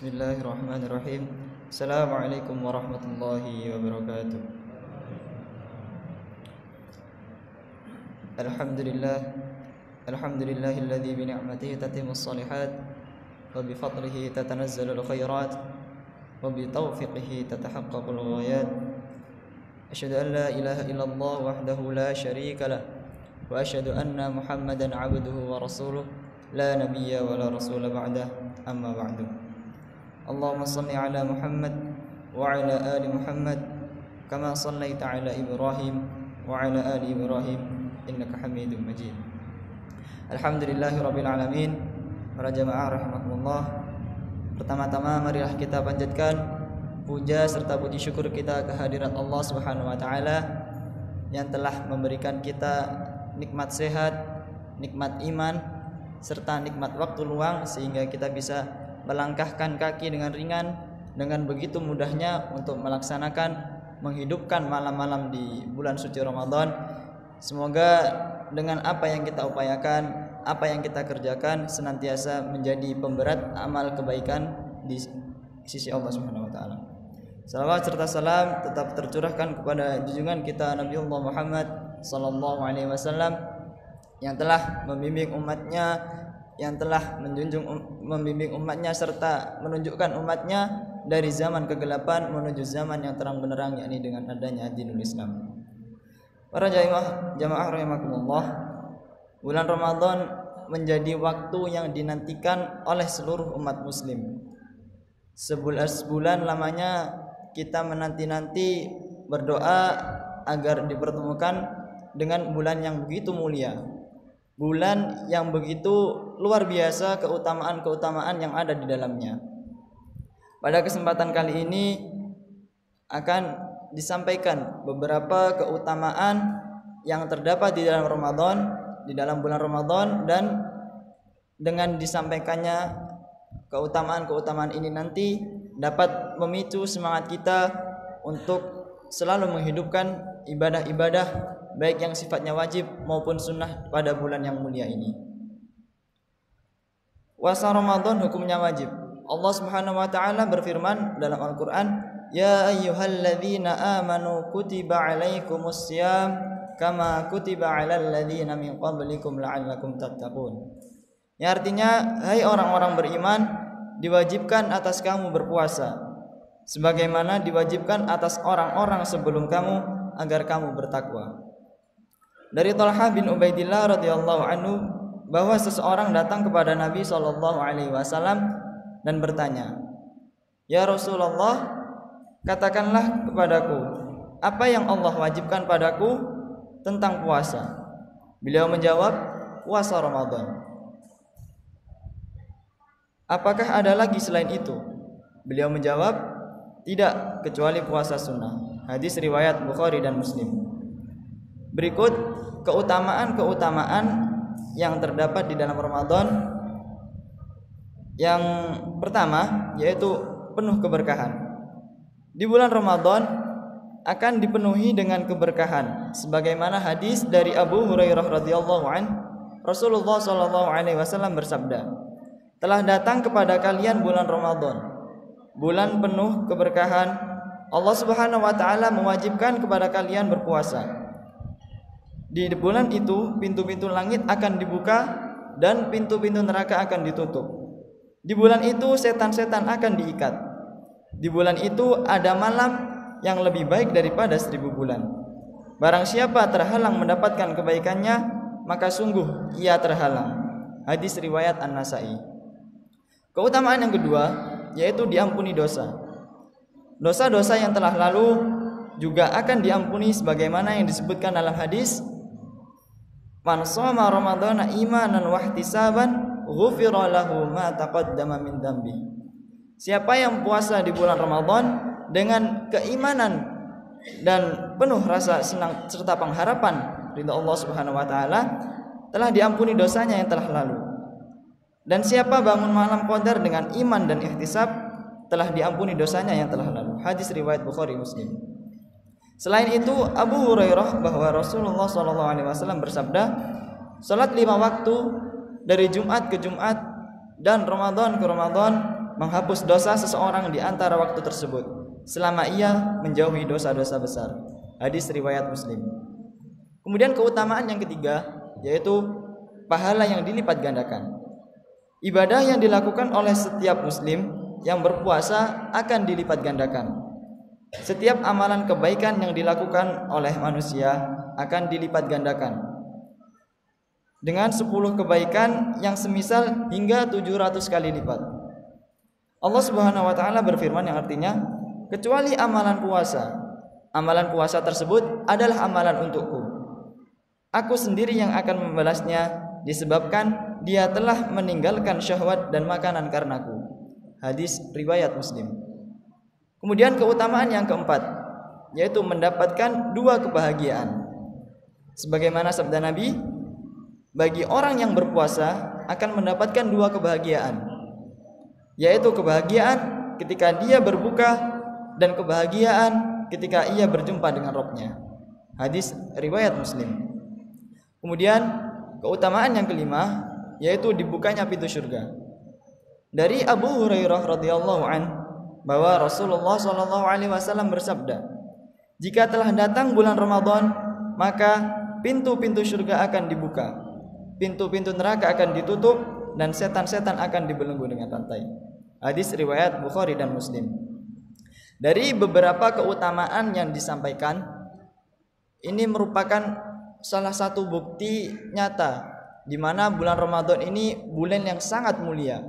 بسم الله الرحمن الرحيم السلام عليكم ورحمة الله وبركاته الحمد لله الحمد لله الذي بنعمته تتم الصالحات وبفضله تتنزل الخيرات وبتوفيقه تتحقق الغايات أشهد أن لا إله إلا الله وحده لا شريك له وأشهد أن محمدا عبده ورسوله لا نبي ولا رسول بعده أما بعد اللهم صل على محمد وعلى آل محمد كما صليت على إبراهيم وعلى آل إبراهيم إنك حميد مجيد الحمد لله رب العالمين para jemaah rahimakumullah pertama-tama marilah kita panjatkan puja serta puji syukur kita kehadirat Allah Subhanahu wa taala yang telah memberikan kita nikmat sehat, nikmat iman serta nikmat waktu luang sehingga kita bisa melangkahkan kaki dengan ringan dengan begitu mudahnya untuk melaksanakan menghidupkan malam-malam di bulan suci Ramadan. Semoga dengan apa yang kita upayakan, apa yang kita kerjakan senantiasa menjadi pemberat amal kebaikan di sisi Allah Subhanahu wa taala. Salawat serta salam tetap tercurahkan kepada junjungan kita Nabi Muhammad sallallahu alaihi wasallam yang telah membimbing umatnya yang telah menjunjung um, membimbing umatnya serta menunjukkan umatnya dari zaman kegelapan menuju zaman yang terang benderang yakni dengan adanya dinul Islam. Para jamaah jamaah rahimakumullah, bulan Ramadan menjadi waktu yang dinantikan oleh seluruh umat muslim. Sebulan sebulan lamanya kita menanti-nanti berdoa agar dipertemukan dengan bulan yang begitu mulia. Bulan yang begitu luar biasa keutamaan-keutamaan yang ada di dalamnya. Pada kesempatan kali ini akan disampaikan beberapa keutamaan yang terdapat di dalam Ramadan, di dalam bulan Ramadan dan dengan disampaikannya keutamaan-keutamaan ini nanti dapat memicu semangat kita untuk selalu menghidupkan ibadah-ibadah baik yang sifatnya wajib maupun sunnah pada bulan yang mulia ini. Puasa Ramadan hukumnya wajib. Allah Subhanahu wa taala berfirman dalam Al-Qur'an, "Ya ayyuhalladzina amanu kutiba 'alaikumus syiyam kama kutiba 'alal ladzina min qablikum la'allakum tattaqun." Ya artinya, hai orang-orang beriman, diwajibkan atas kamu berpuasa sebagaimana diwajibkan atas orang-orang sebelum kamu agar kamu bertakwa. Dari Talha bin Ubaidillah radhiyallahu anhu bahwa seseorang datang kepada Nabi Shallallahu alaihi wasallam dan bertanya, "Ya Rasulullah, katakanlah kepadaku, apa yang Allah wajibkan padaku tentang puasa?" Beliau menjawab, "Puasa Ramadan." Apakah ada lagi selain itu? Beliau menjawab, "Tidak, kecuali puasa sunnah." Hadis riwayat Bukhari dan Muslim. Berikut keutamaan-keutamaan yang terdapat di dalam Ramadan. Yang pertama yaitu penuh keberkahan. Di bulan Ramadan akan dipenuhi dengan keberkahan sebagaimana hadis dari Abu Hurairah radhiyallahu an Rasulullah shallallahu alaihi wasallam bersabda telah datang kepada kalian bulan Ramadan bulan penuh keberkahan Allah Subhanahu wa taala mewajibkan kepada kalian berpuasa di bulan itu pintu-pintu langit akan dibuka dan pintu-pintu neraka akan ditutup di bulan itu setan-setan akan diikat di bulan itu ada malam yang lebih baik daripada seribu bulan. Barang siapa terhalang mendapatkan kebaikannya, maka sungguh ia terhalang. Hadis riwayat An-Nasai. Keutamaan yang kedua yaitu diampuni dosa. Dosa-dosa yang telah lalu juga akan diampuni sebagaimana yang disebutkan dalam hadis Man shoma ramadhana imanan wa ihtisaban ghufira lahu ma taqaddama min. Siapa yang puasa di bulan Ramadan dengan keimanan dan penuh rasa senang serta pengharapan ridha Allah Subhanahu wa taala telah diampuni dosanya yang telah lalu. Dan siapa bangun malam qadar dengan iman dan ihtisab telah diampuni dosanya yang telah lalu. Hadis riwayat Bukhari Muslim. Selain itu Abu Hurairah bahwa Rasulullah SAW bersabda, salat lima waktu dari Jumat ke Jumat dan Ramadan ke Ramadan menghapus dosa seseorang di antara waktu tersebut selama ia menjauhi dosa-dosa besar. Hadis riwayat Muslim. Kemudian keutamaan yang ketiga yaitu pahala yang dilipat gandakan. Ibadah yang dilakukan oleh setiap muslim yang berpuasa akan dilipat gandakan. Setiap amalan kebaikan yang dilakukan oleh manusia akan dilipat gandakan. Dengan 10 kebaikan yang semisal hingga 700 kali lipat. Allah Subhanahu wa taala berfirman yang artinya, kecuali amalan puasa. Amalan puasa tersebut adalah amalan untukku. Aku sendiri yang akan membalasnya disebabkan dia telah meninggalkan syahwat dan makanan karenaku. Hadis riwayat Muslim. Kemudian keutamaan yang keempat yaitu mendapatkan dua kebahagiaan. Sebagaimana sabda Nabi, bagi orang yang berpuasa akan mendapatkan dua kebahagiaan. Yaitu kebahagiaan ketika dia berbuka dan kebahagiaan ketika ia berjumpa dengan Robnya. Hadis riwayat Muslim. Kemudian Keutamaan yang kelima yaitu dibukanya pintu surga. Dari Abu Hurairah radhiyallahu an bahwa Rasulullah shallallahu alaihi wasallam bersabda, "Jika telah datang bulan Ramadan, maka pintu-pintu surga akan dibuka. Pintu-pintu neraka akan ditutup dan setan-setan akan dibelenggu dengan rantai." Hadis riwayat Bukhari dan Muslim. Dari beberapa keutamaan yang disampaikan, ini merupakan salah satu bukti nyata di mana bulan Ramadan ini bulan yang sangat mulia.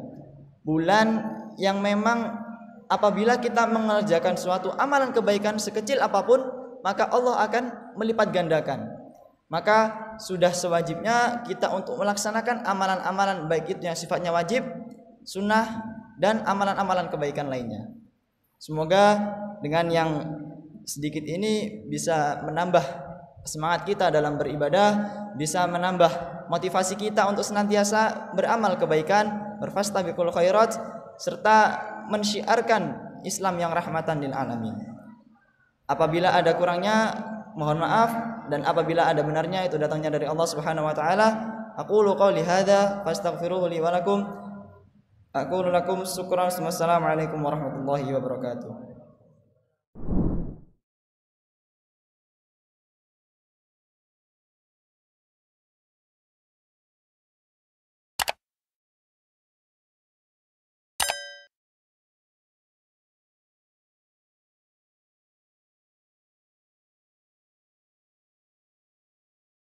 Bulan yang memang apabila kita mengerjakan suatu amalan kebaikan sekecil apa pun, maka Allah akan melipat gandakan. Maka sudah sewajibnya kita untuk melaksanakan amalan-amalan baik itu yang sifatnya wajib, sunnah, dan amalan-amalan kebaikan lainnya. Semoga dengan yang sedikit ini bisa menambah semangat kita dalam beribadah bisa menambah motivasi kita untuk senantiasa beramal kebaikan, berfastabiqul khairat serta mensyiarkan Islam yang rahmatan lil alamin. Apabila ada kurangnya mohon maaf dan apabila ada benarnya itu datangnya dari Allah Subhanahu wa taala. Aku qouli hadza fastaghfiruhu li wa lakum. Aku lakum syukran. Wassalamualaikum warahmatullahi wabarakatuh.